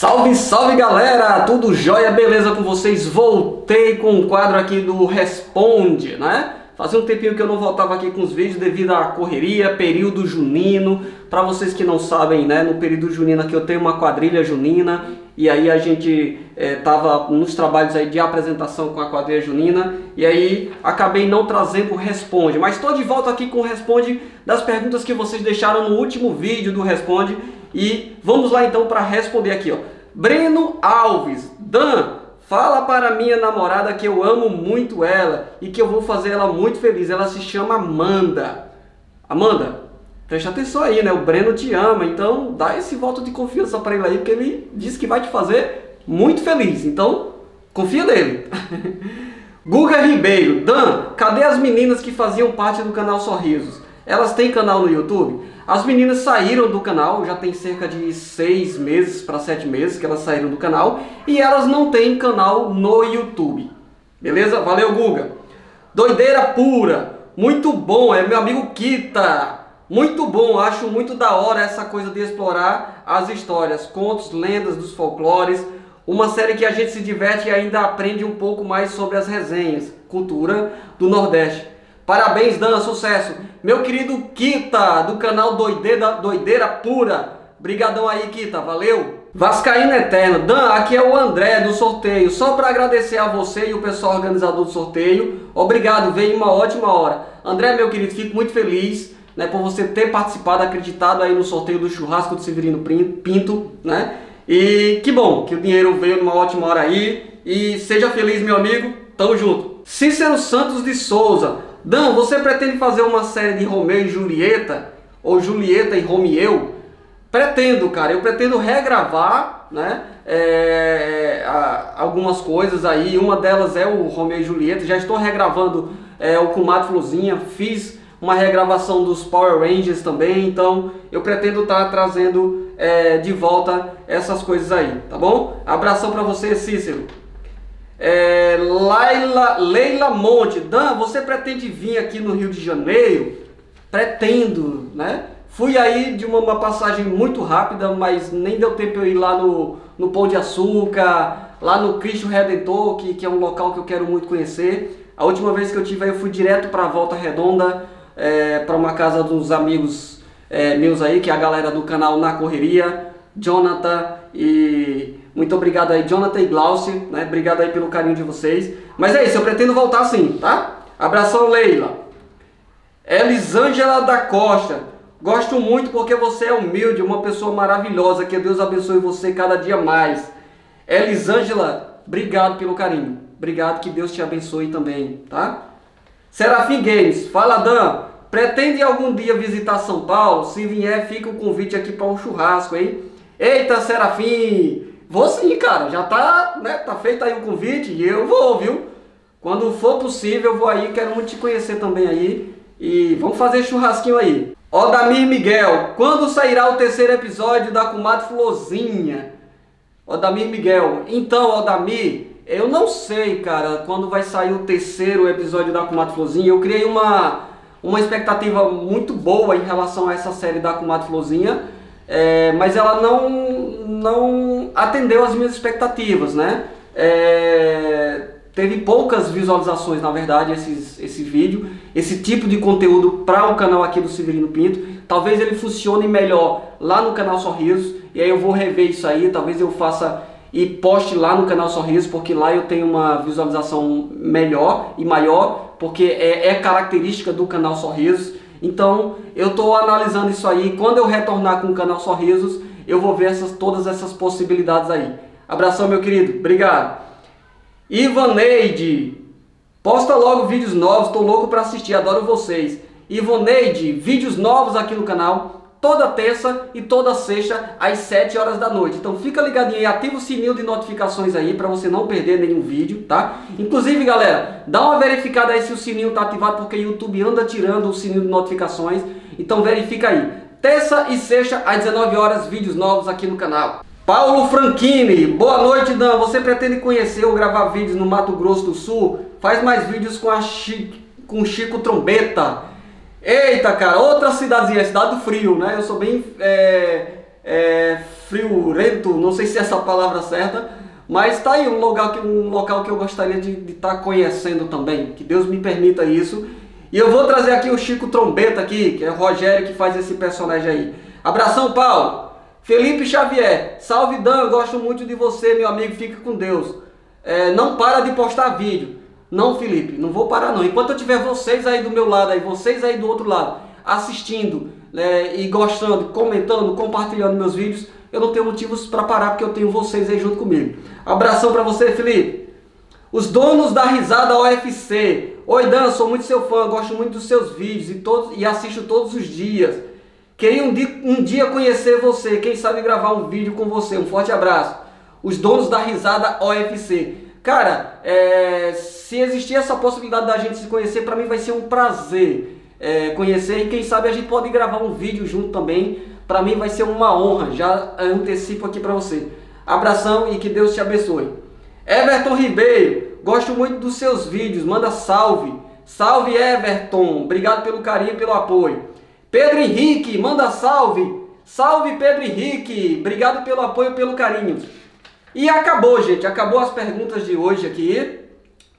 Salve, salve galera! Tudo jóia, beleza com vocês? Voltei com um quadro aqui do Responde, né? Fazia um tempinho que eu não voltava aqui com os vídeos devido à correria, período junino. Para vocês que não sabem, né, no período junino aqui eu tenho uma quadrilha junina e aí a gente é, tava nos trabalhos aí de apresentação com a quadrilha junina e aí acabei não trazendo o Responde. Mas estou de volta aqui com o Responde das perguntas que vocês deixaram no último vídeo do Responde e vamos lá então para responder aqui, ó. Breno Alves, Dan, Fala para minha namorada que eu amo muito ela e que eu vou fazer ela muito feliz. Ela se chama Amanda. Amanda, preste atenção aí, né? O Breno te ama, então dá esse voto de confiança para ele aí, porque ele disse que vai te fazer muito feliz. Então, confia nele. Guga Ribeiro, Dan, cadê as meninas que faziam parte do canal Sorrisos? Elas têm canal no YouTube? As meninas saíram do canal, já tem cerca de seis meses para sete meses que elas saíram do canal e elas não têm canal no YouTube. Beleza? Valeu, Guga. Doideira pura. Muito bom, é meu amigo Kita. Muito bom, acho muito da hora essa coisa de explorar as histórias, contos, lendas dos folclores. Uma série que a gente se diverte e ainda aprende um pouco mais sobre as resenhas, cultura do Nordeste. Parabéns, Dan, sucesso. Meu querido Kita, do canal Doideira, Doideira Pura. Brigadão aí, Kita, valeu. Vascaíno Eterno. Dan, aqui é o André do sorteio. Só para agradecer a você e o pessoal organizador do sorteio. Obrigado, veio uma ótima hora. André, meu querido, fico muito feliz né, por você ter participado, acreditado aí no sorteio do churrasco do Severino Pinto, né? E que bom que o dinheiro veio numa ótima hora aí. E seja feliz, meu amigo. Tamo junto. Cícero Santos de Souza. Dan, você pretende fazer uma série de Romeu e Julieta? Ou Julieta e Romeu? Pretendo, cara. Eu pretendo regravar, né? É, a, algumas coisas aí. Uma delas é o Romeu e Julieta. Já estou regravando é, o Kumato Fluzinha. Fiz uma regravação dos Power Rangers também. Então, eu pretendo estar tá trazendo é, de volta essas coisas aí, tá bom? Abração para você, Cícero. É, Laila, Leila Monte, Dan, você pretende vir aqui no Rio de Janeiro? Pretendo, né? Fui aí de uma, uma passagem muito rápida, mas nem deu tempo eu ir lá no, no Pão de Açúcar, lá no Cristo Redentor, que, que é um local que eu quero muito conhecer. A última vez que eu tive aí, eu fui direto para Volta Redonda, é, para uma casa dos amigos é, meus aí, que é a galera do canal Na Correria, Jonathan e muito obrigado aí, Jonathan e Glaucio, né? Obrigado aí pelo carinho de vocês. Mas é isso, eu pretendo voltar sim, tá? Abração, Leila. Elisângela da Costa. Gosto muito porque você é humilde, uma pessoa maravilhosa. Que Deus abençoe você cada dia mais. Elisângela, obrigado pelo carinho. Obrigado, que Deus te abençoe também, tá? Serafim Games, fala Dan. Pretende algum dia visitar São Paulo? Se vier, fica o convite aqui para um churrasco, hein? Eita, Serafim! Vou sim, cara. Já tá, né? Tá feito aí o convite e eu vou, viu? Quando for possível, eu vou aí. Quero muito te conhecer também aí. E vamos fazer churrasquinho aí. Odamir Miguel, quando sairá o terceiro episódio da Comadre Flozinha? Odamir Miguel, então, Odamir, eu não sei, cara, quando vai sair o terceiro episódio da Comadre Flozinha. Eu criei uma, uma expectativa muito boa em relação a essa série da Comadre Flozinha é, mas ela não, não atendeu as minhas expectativas, né? É, teve poucas visualizações, na verdade, esses, esse vídeo, esse tipo de conteúdo para o canal aqui do Severino Pinto. Talvez ele funcione melhor lá no canal Sorrisos, e aí eu vou rever isso aí, talvez eu faça e poste lá no canal Sorrisos, porque lá eu tenho uma visualização melhor e maior, porque é, é característica do canal Sorrisos. Então eu estou analisando isso aí. Quando eu retornar com o canal Sorrisos, eu vou ver essas, todas essas possibilidades aí. Abração, meu querido. Obrigado. Ivaneide, posta logo vídeos novos. Estou louco para assistir. Adoro vocês. Ivaneide, vídeos novos aqui no canal toda terça e toda sexta às 7 horas da noite. Então fica ligadinho aí, ativa o sininho de notificações aí para você não perder nenhum vídeo, tá? Inclusive, galera, dá uma verificada aí se o sininho tá ativado porque o YouTube anda tirando o sininho de notificações. Então verifica aí. Terça e sexta às 19 horas, vídeos novos aqui no canal. Paulo Franchini, boa noite Dan, você pretende conhecer ou gravar vídeos no Mato Grosso do Sul? Faz mais vídeos com, a Chico, com Chico Trombeta. Eita, cara, outra cidadezinha, cidade do frio, né? Eu sou bem é, é, friorento, não sei se é essa palavra certa, mas está aí um local, que, um local que eu gostaria de estar tá conhecendo também. Que Deus me permita isso. E eu vou trazer aqui o Chico Trombeta aqui, que é o Rogério que faz esse personagem aí. Abração, Paulo! Felipe Xavier, salve Dan, gosto muito de você, meu amigo, fique com Deus. É, não para de postar vídeo. Não, Felipe, não vou parar não. Enquanto eu tiver vocês aí do meu lado, aí vocês aí do outro lado, assistindo né, e gostando, comentando, compartilhando meus vídeos, eu não tenho motivos para parar porque eu tenho vocês aí junto comigo. Abração para você, Felipe. Os donos da risada OFC. Oi, Dan, sou muito seu fã, gosto muito dos seus vídeos e, todos, e assisto todos os dias. Queria um dia, um dia conhecer você, quem sabe gravar um vídeo com você. Um forte abraço. Os donos da risada OFC. Cara, é, se existir essa possibilidade da gente se conhecer, para mim vai ser um prazer é, conhecer e quem sabe a gente pode gravar um vídeo junto também. Para mim vai ser uma honra, já antecipo aqui para você. Abração e que Deus te abençoe. Everton Ribeiro, gosto muito dos seus vídeos, manda salve. Salve Everton, obrigado pelo carinho e pelo apoio. Pedro Henrique, manda salve. Salve Pedro Henrique, obrigado pelo apoio e pelo carinho. E acabou, gente. Acabou as perguntas de hoje aqui.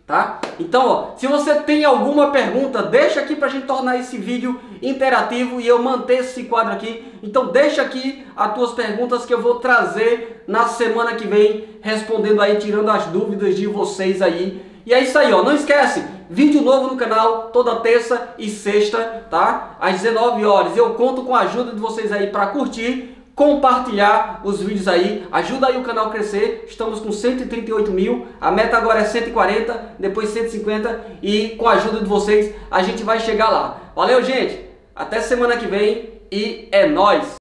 Tá? Então, ó, se você tem alguma pergunta, deixa aqui para a gente tornar esse vídeo interativo e eu manter esse quadro aqui. Então, deixa aqui as tuas perguntas que eu vou trazer na semana que vem, respondendo aí, tirando as dúvidas de vocês aí. E é isso aí, ó. Não esquece, vídeo novo no canal toda terça e sexta, tá? Às 19 horas. Eu conto com a ajuda de vocês aí para curtir compartilhar os vídeos aí, ajuda aí o canal a crescer. Estamos com 138 mil, a meta agora é 140, depois 150 e com a ajuda de vocês a gente vai chegar lá. Valeu, gente! Até semana que vem e é nós.